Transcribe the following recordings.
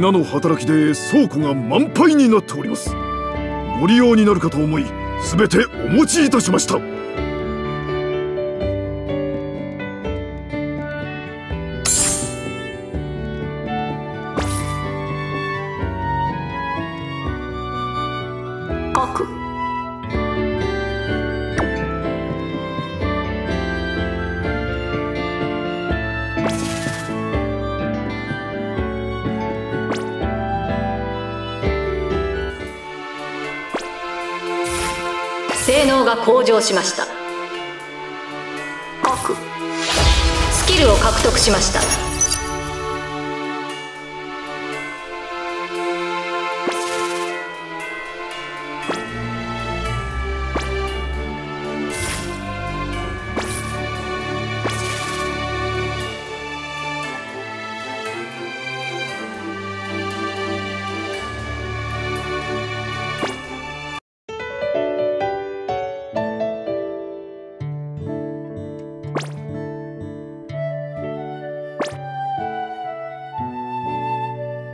皆の働きで倉庫が満杯になっております。ご利用になるかと思い全てお持ちいたしました。動しました。各。スキルを獲得しました。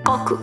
Foco.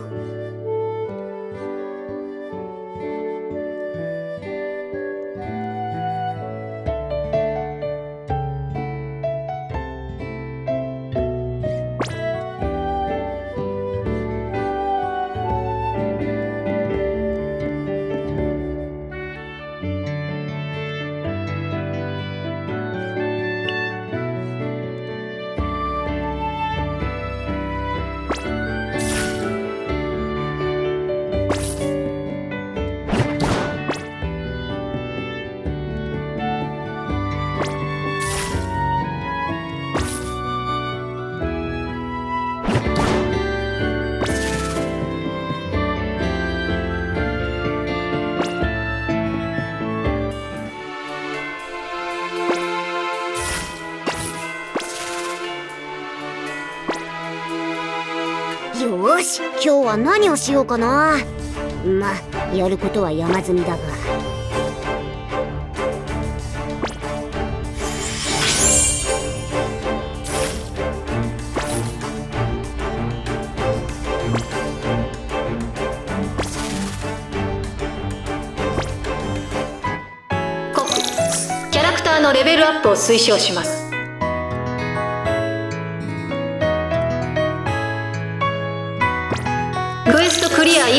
今日は何をしようかな。まあやることは山積みだが。キャラクターのレベルアップを推奨します。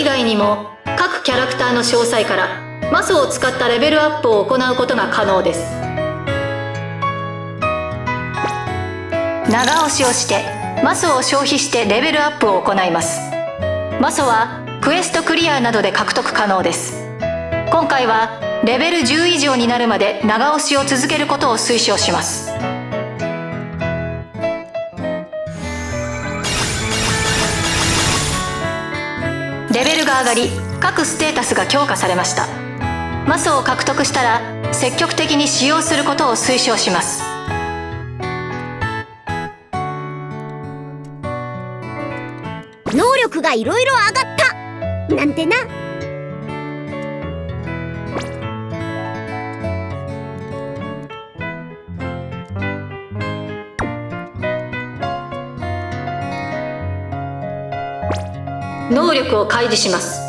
外にも各キャラクターの詳細からマスを使ったレベルアップを行うことが可能です。長押しをしてマスを消費してレベルアップを行います。マスはクエストクリアなどで獲得可能です。今回はレベル10以上になるまで長押しを続けることを推奨します。が上がり各ステータスが強化されました。マスを獲得したら積極的に使用することを推奨します。能力がいろいろ上がった。なんてな。能力を開示します。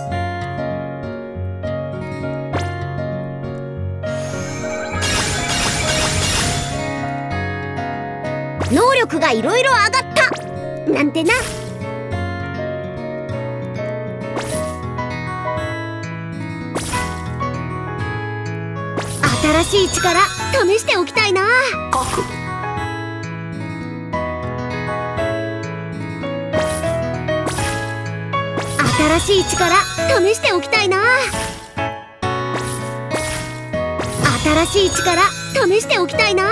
能力がいろいろ上がった。なんてな。新しい力試しておきたいな。書しい力試しておきたいな。新しい力試しておきたいな。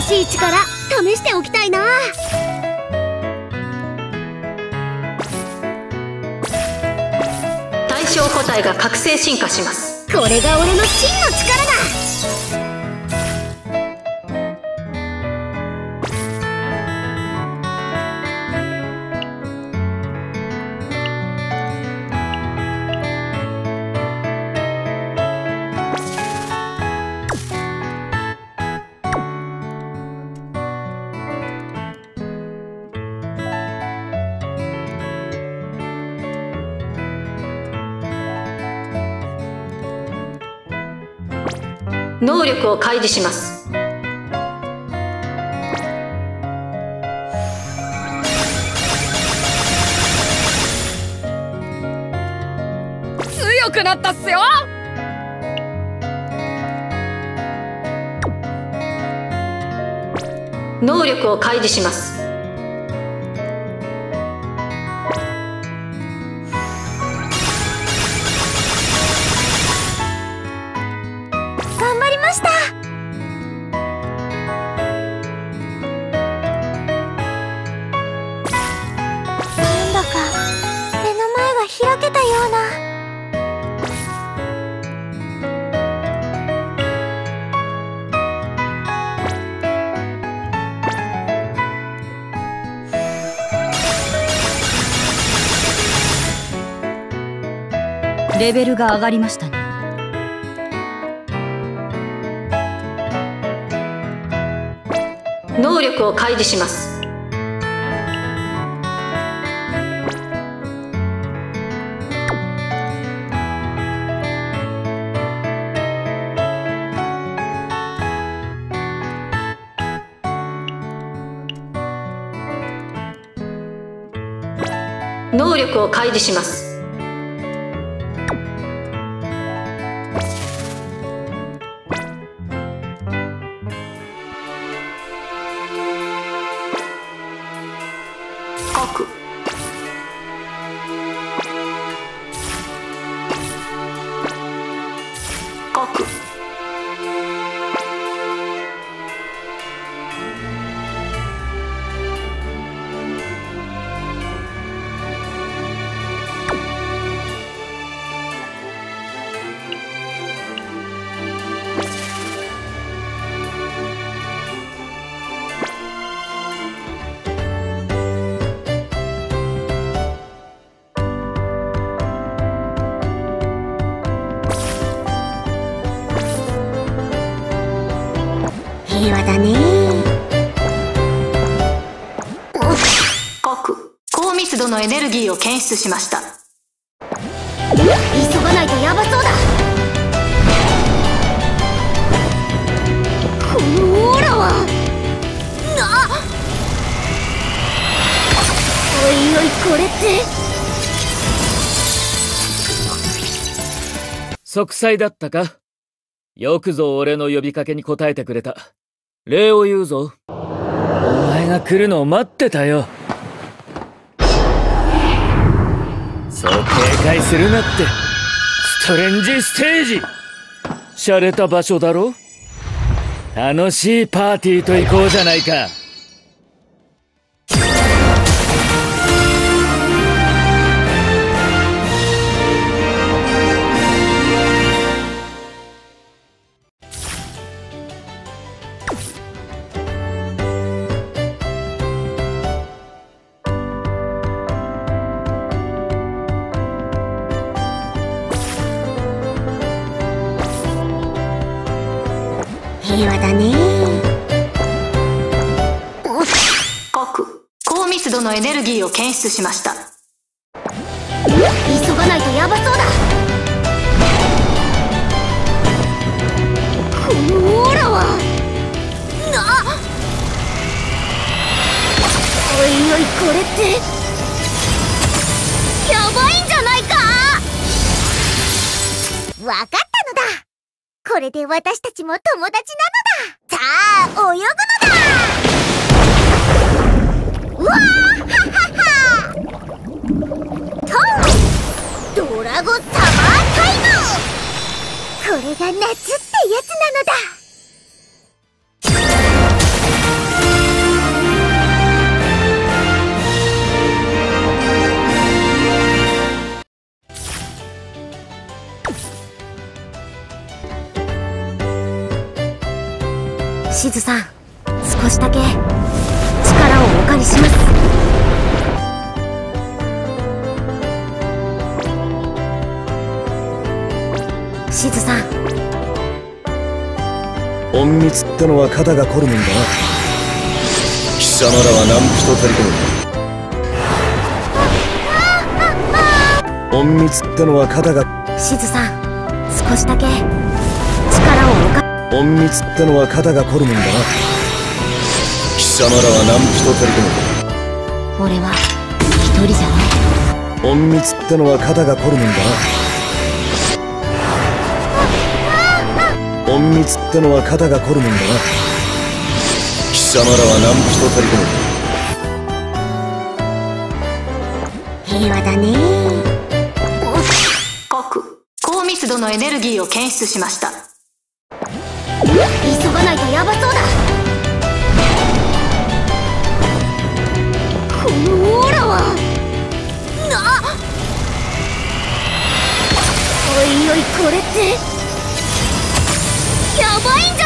新しい力試しておきたいな。対象個体が覚醒進化します。これが俺の真の力だ能力を開示します。強くなったっすよ！能力を開示しますレベルが上がりましたね。能力を開示します。能力を開示します。エネルギーを検出しました急がないとヤバそうだこのオーラはなおいおいこれって息災だったか？よくぞ俺の呼びかけに応えてくれた。礼を言うぞ。お前が来るのを待ってたよ。そう警戒するなって。ストレンジステージ洒落た場所だろ？楽しいパーティーと行こうじゃないか。エネルギーを検出しました。急がないとヤバそうだ。このオーラは。な。おいおいこれって。やばいんじゃないか。わかったのだ。これで私たちも友達なのだ。さあ泳ぐのだ。うわドラゴサマータイムこれが夏ってやつなのだしずさん。隠密ってのは肩が凝るもんだな。貴様らは何人たりとも隠密ってのは肩がしずさん少しだけ力をおか隠密ってのは肩が凝るもんだな。貴様らは何人たりとも俺は一人じゃない。隠密ってのは肩が凝るもんだなってのは肩が凝るもんだな。貴様らは何人たりとも平和だね。国高密度のエネルギーを検出しました。急がないとヤバそうだ。このオーラは。な。おいおいこれってやばいんじゃ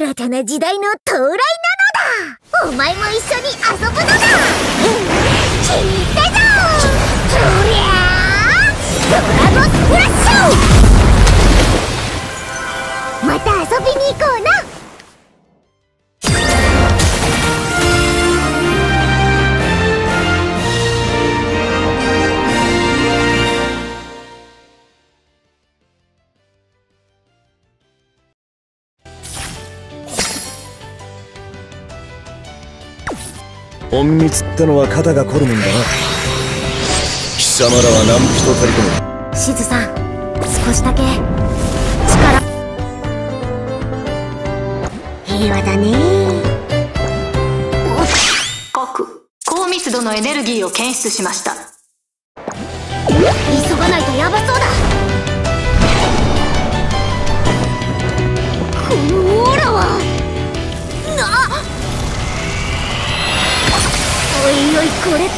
新たな時代の到来なのだ。お前も一緒に遊ぶのだ。聞いたぞそりゃドラゴスプラッシュ。また遊びに行こうな。隠密ってのは肩が凝るもんだな。貴様らは何人たりとも。しずさん少しだけ。力。平和だね。国高密度のエネルギーを検出しましたこれって。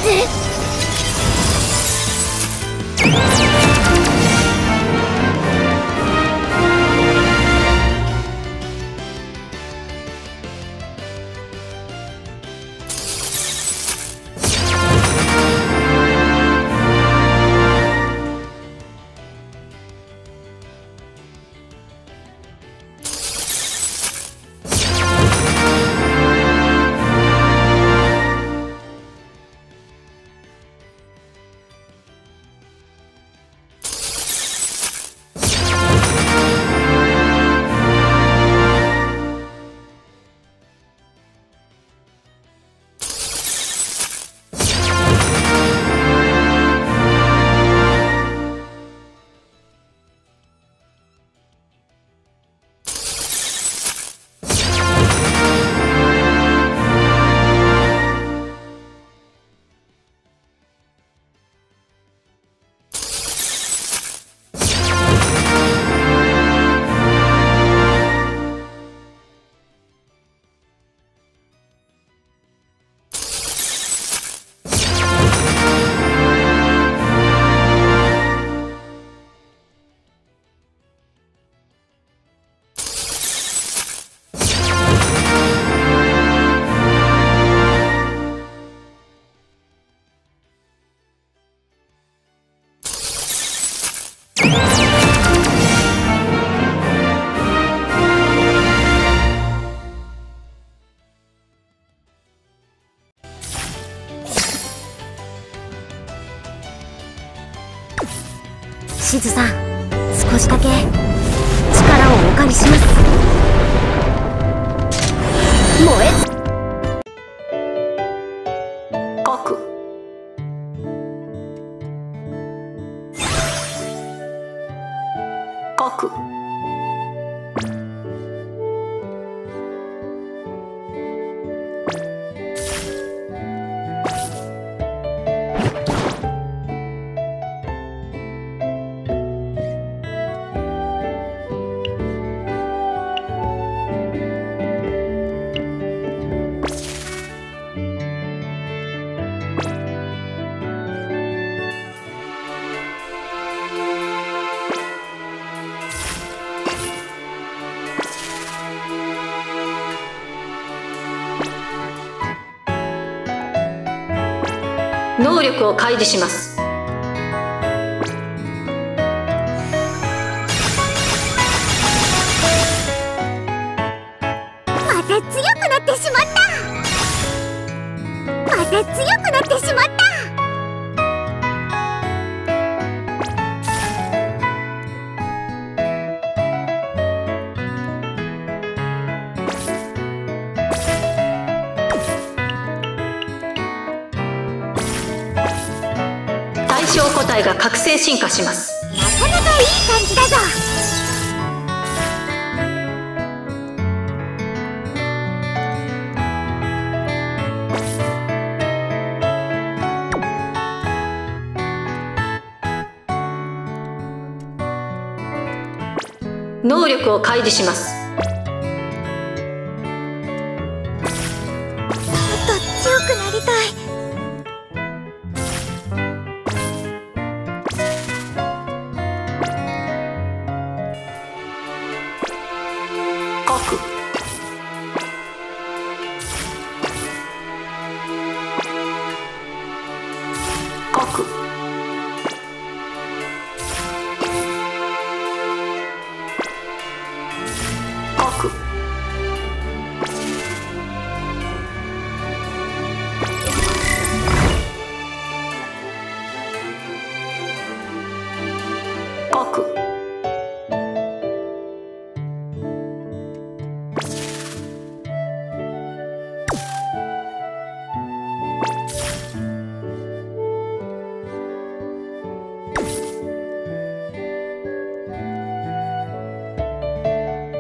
しずさん少しだけ力をお借りします。燃え力を開示します。進化します。なかなかいい感じだぞ。能力を開示します